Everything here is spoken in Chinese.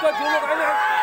快球了，赶紧！